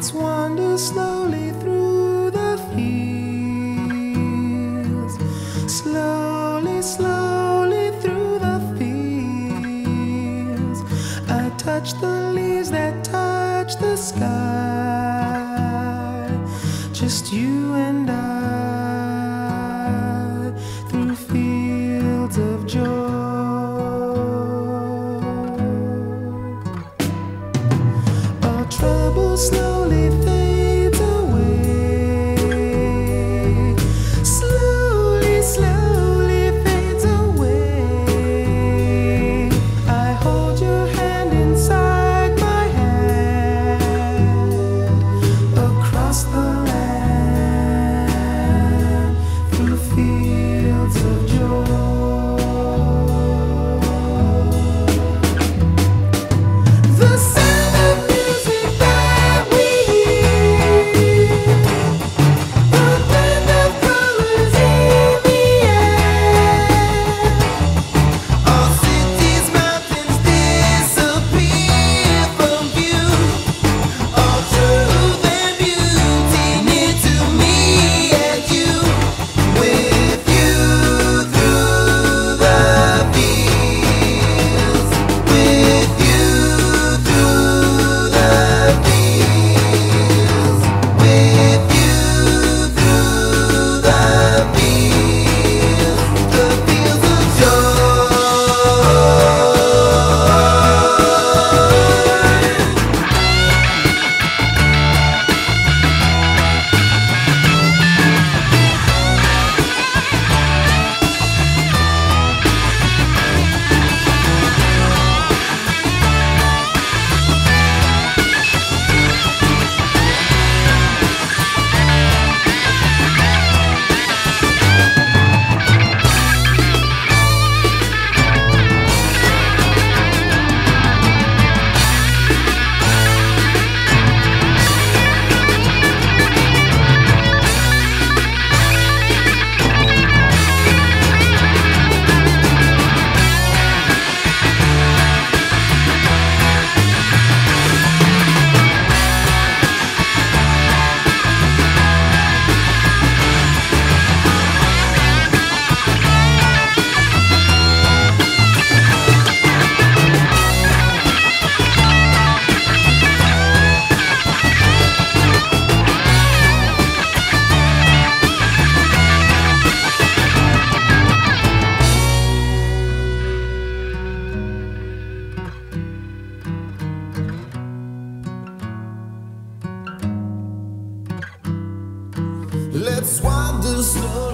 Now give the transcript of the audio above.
Let's wander slowly through the fields. Slowly, slowly through the fields. I touch the leaves that touch the sky. Just you and I through fields of joy. slow Let's wind slow.